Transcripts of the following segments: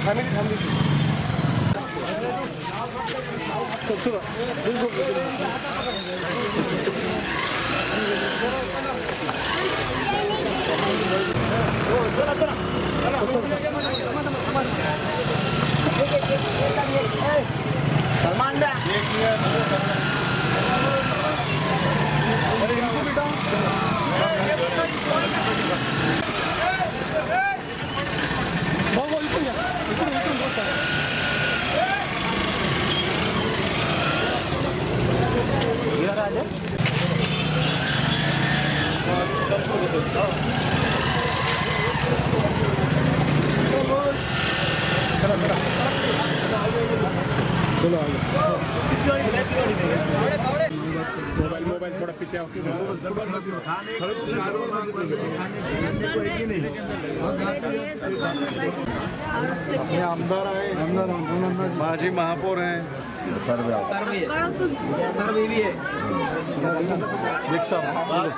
Family थांबली चला चला मोबाइल मोबाइल थोड़ा पीछे आओ अपने आमदार आहे माजी महापौर आहे.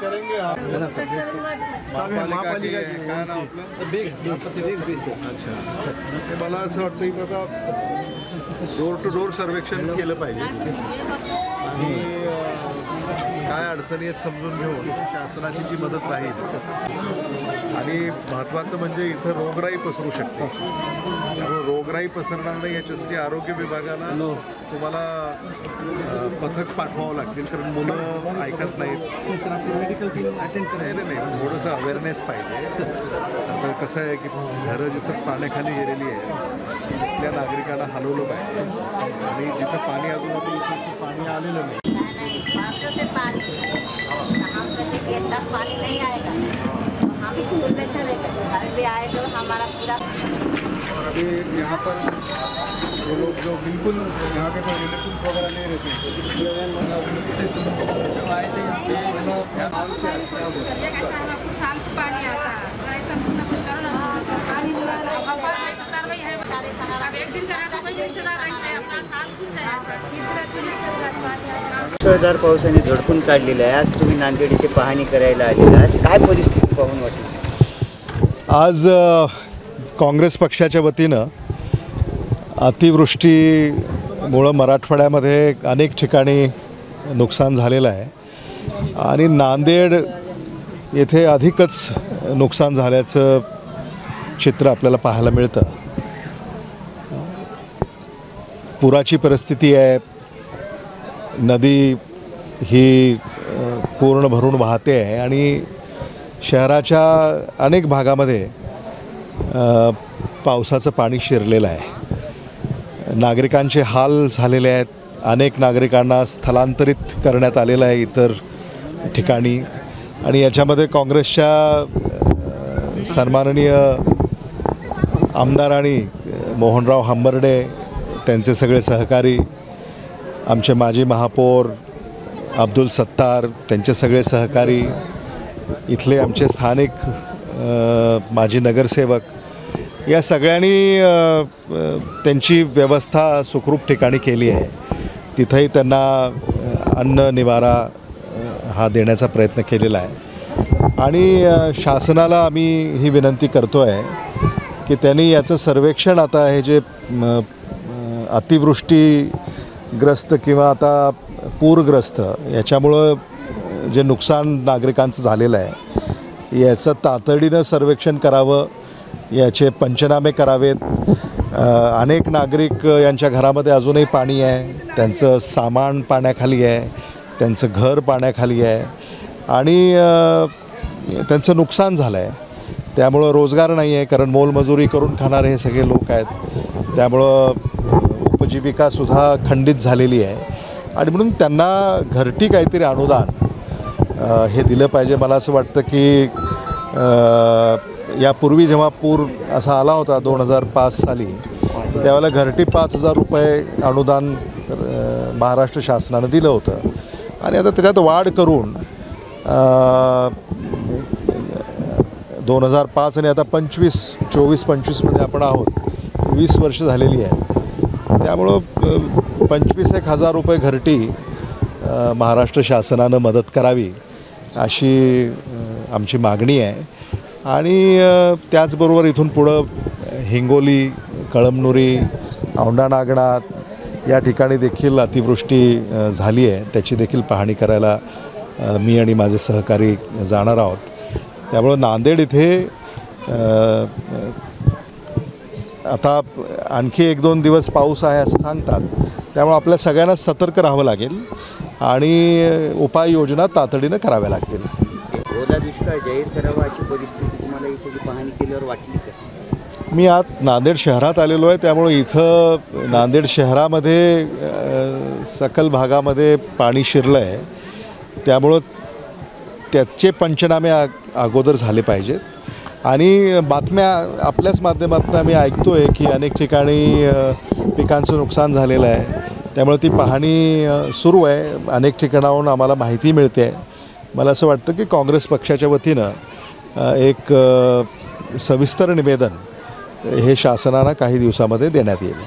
करेंगे आप महापालिका अच्छा मला असं वाटतं की आता डोर टू डोर सर्वेक्षण केलं पाहिजे आणि अं, काय अडचणी आहेत समजून घेऊन शासनाची जी मदत राहील. आणि महत्त्वाचं म्हणजे इथं रोगराई पसरू शकते. त्यामुळे रोगराई पसरणार नाही याच्यासाठी आरोग्य विभागाला तुम्हाला पथक पाठवावं लागतील. कारण मुलं ऐकत नाहीत. नाही नाही नाही. थोडंसं अवेअरनेस पाहिजे. आता कसं आहे की घरं जिथं पाण्याखाली गेलेली आहे तिथल्या नागरिकांना हलवलं पाहिजे. आणि जिथं पाणी अजून पाणी आलेलं नाही नहीं से पानी तो हम कहते कि पानी नहीं आएगा। तो हम स्कूल में चले गए घर पे आए तो हमारा पूरा अभी यहाँ पर वो लोग जो बिल्कुल यहाँ के तो रिलेटिव वगैरह नहीं रहते शांत पानी आता है एक दिन करा तो कोई रिश्तेदार रहे अपना साथ कुछ है। मुसळधार पावसाने झडपून काढलेला आहे. आज तुम्ही नांदेड इथे पाहणी करायला आलेला आहात. काय परिस्थिती पाहून वाटली आज काँग्रेस पक्षाच्या वतीनं अतिवृष्टीमुळं मराठवाड्यामध्ये अनेक ठिकाणी नुकसान झालेलं आहे. आणि नांदेड येथे अधिकच नुकसान झाल्याचं चित्र आपल्याला पाहायला मिळतं. पुराची परिस्थिती आहे. नदी ही पूर्ण भरून वाहते आहे आणि शहराच्या अनेक भागामध्ये पावसाचं पाणी शिरलेलं आहे. नागरिकांचे हाल झालेले आहेत. अनेक नागरिकांना स्थलांतरित करण्यात आलेलं आहे इतर ठिकाणी. आणि याच्यामध्ये काँग्रेसच्या सन्माननीय आमदार आणि मोहनराव हंबर्डे त्यांचे सगळे सहकारी आमचे माजी महापौर अब्दुल सत्तार त्यांचे सगळे सहकारी इथले आमचे स्थानिक माजी नगरसेवक या सगळ्यांनी त्यांची व्यवस्था सुखरूप ठिकाणी केली आहे. तिथंही त्यांना अन्न निवारा हा देण्याचा प्रयत्न केलेला आहे. आणि शासनाला आम्ही ही विनंती करतो आहे की त्यांनी याचं सर्वेक्षण आता हे जे अतिवृष्टी ग्रस्त किंवा आता पूरग्रस्त याच्यामुळं जे नुकसान नागरिकांचं झालेलं आहे याचं तातडीनं सर्वेक्षण करावं याचे पंचनामे करावेत. अनेक नागरिक यांच्या घरामध्ये अजूनही पाणी आहे त्यांचं सामान पाण्याखाली आहे त्यांचं घर पाण्याखाली आहे आणि त्यांचं नुकसान झालं आहे त्यामुळं रोजगार नाही आहे कारण मोलमजुरी करून खाणारे हे सगळे लोक आहेत. त्यामुळं उपजीविकासुद्धा खंडित झालेली आहे. आणि म्हणून त्यांना घरटी काहीतरी अनुदान हे दिलं पाहिजे. मला असं वाटतं की यापूर्वी जेव्हा पूर असा आला होता दोन हजार पाच साली त्यावेळेला घरटी पाच हजार रुपये अनुदान महाराष्ट्र शासनानं दिलं होतं. आणि आता त्याच्यात वाढ करून दोन हजार पाच आणि आता पंचवीस चोवीस पंचवीसमध्ये आपण आहोत. वीस वर्ष झालेली आहे. त्यामुळं पंचवीस एक हजार रुपये घरटी महाराष्ट्र शासनानं मदत करावी अशी आमची मागणी आहे. आणि त्याचबरोबर इथून पुढं हिंगोली कळमनुरी औंढा नागनाथ या ठिकाणी देखील अतिवृष्टी झाली आहे. त्याची देखील पाहणी करायला मी आणि माझे सहकारी जाणार आहोत. त्यामुळं नांदेड इथे आता आणखी एक दोन दिवस पाऊस आहे असं सांगतात. त्यामुळे आपल्या सगळ्यांना सतर्क राहावं लागेल आणि उपाययोजना तातडीनं कराव्या लागतील. ओला दुष्काळ जाहीर करावा अशी परिस्थिती तुम्हाला ही सगळी पाहणी केल्यावर वाटली का? मी आत नांदेड शहरात आलेलो आहे त्यामुळे इथं नांदेड शहरामध्ये सकल भागामध्ये पाणी शिरलं आहे त्यामुळं त्याचे पंचनामे अगोदर झाले पाहिजेत. आणि बातम्या आपल्याच माध्यमातून आम्ही ऐकतो आहे की अनेक ठिकाणी पिकांचं नुकसान झालेलं आहे. त्यामुळे ती पाहणी सुरू आहे. अनेक ठिकाणाहून आम्हाला माहिती मिळते. आहे मला असं वाटतं की काँग्रेस पक्षाच्या वतीनं एक सविस्तर निवेदन हे शासनाला काही दिवसामध्ये देण्यात येईल.